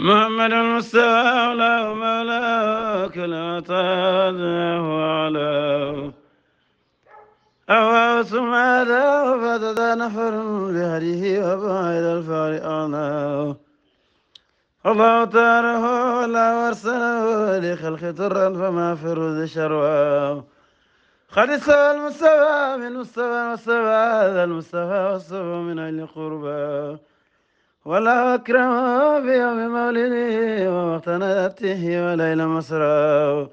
محمد المستوى له مولا كل اعتاده وعلاه. أوى ثم هداه فتدى نفر بهديه وبعد الفار أعناه الله تاره ولا وارسله لخلق ترا فما في الرد شرواه. قد استوى المستوى من المستوى والمستوى هذا المستوى والصفى من أجل قرباه. ولا أكرم في يوم مولده ووقت وليل مسراه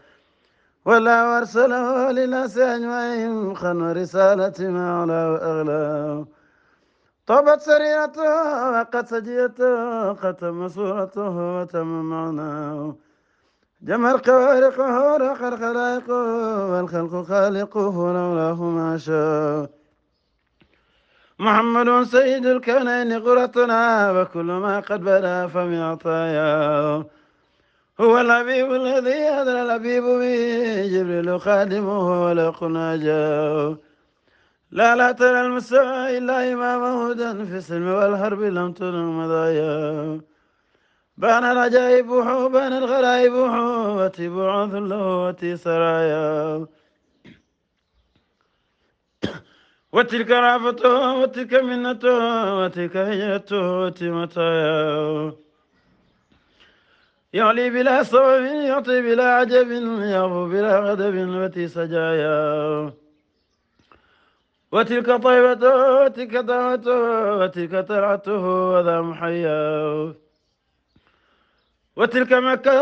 ولا أرسله للناس أجمعين خن رسالة ما على وأغلى. طابت سريرته وقد سجيته قد تم صورته وتم معناه. جمع الخوارق ورق الخلائق والخلق خالقه لولاه ما شاء. محمد سيد الكونين قرتنا وكل ما قد بدا فمعطايا هو الحبيب الذي أدرى الحبيب به جبريل خادمه ولق ناجاه لا لا ترى المستوى إلا إمام هدى في السلم والحرب لم تنم مضايا. بان العجائب بان الغرائب وتي بعث له وتي سرايا. وتلك رافته وتلك منته وتلك هجرته وتمتايا يعلي بلا صواب يعطي بلا عجب يغفو بلا غضب وتي سجايا. وتلك طيبته وتلك دعوته وتلك طلعته وذا محيا. وتلك مكة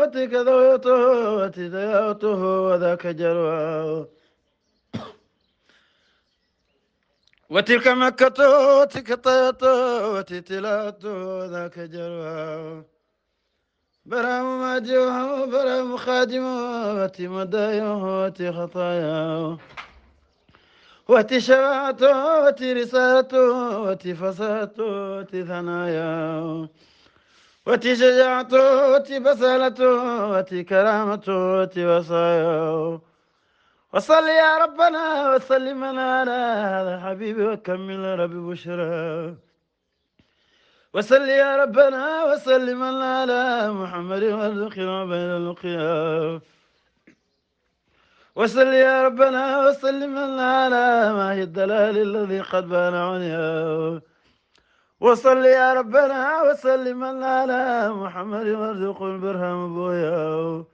وتلك ذويته وتلك ذويته وذاك جلواه وتلك مكة وتلك طيته وتتلاته ذاك جلوى برام ماجوه برام خادمه وتي مدايه وتي خطاياه وتي شفاعته وتي رسالته وتي فساته وصل يا ربنا وسلم على هذا حبيبي وكمل ربي بشرى. وصل يا ربنا وسلم على محمد وارزقنا بين اللقيا وصل يا ربنا وسلم على ما هي الدلال الذي قد بان عنيا وصل يا ربنا وسلم على محمد وارزق البرهام بويا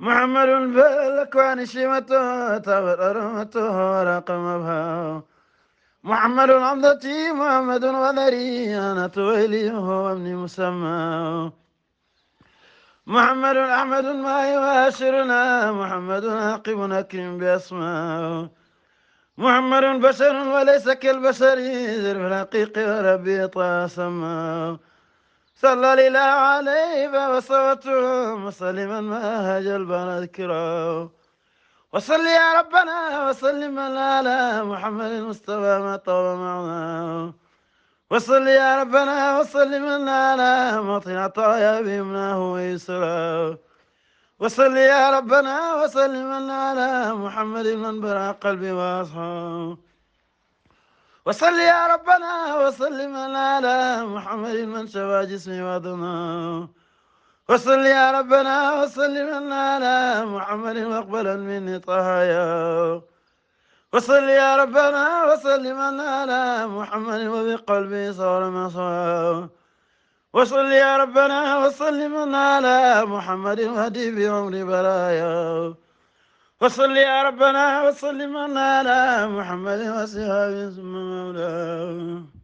محمد بالأكوان شيمته تغر أرمته ورقم أبها محمد عمدتي محمد وذري أنا تويلي هو ابني مسمى محمد أحمد ما يواشرنا محمد عاقب أكرم بأسماء محمد بشر وليس كالبشر ذي الرقيق وربي طاسما صلى الإله عليه وصوته مسلما ما هج الذكرى وصل يا ربنا وسلم على محمد المصطفى ما طاب معنا. وصل يا ربنا وسلم على مطي عطايا بيمناه ويسرى وصل يا ربنا وسلم على محمد من برأ قلبي وأصحابه. وصل يا ربنا وسلم على محمد من شفى جسمي وضنا وصل يا ربنا وسلم على محمد واقبلا مني طهايا. وصل يا ربنا وسلم على محمد وبقلبي صار مصاب وصل يا ربنا وسلم على محمد وهدي بعمري بلايا. وصل يا ربنا وسلم على محمد وصحابه ثم مولاه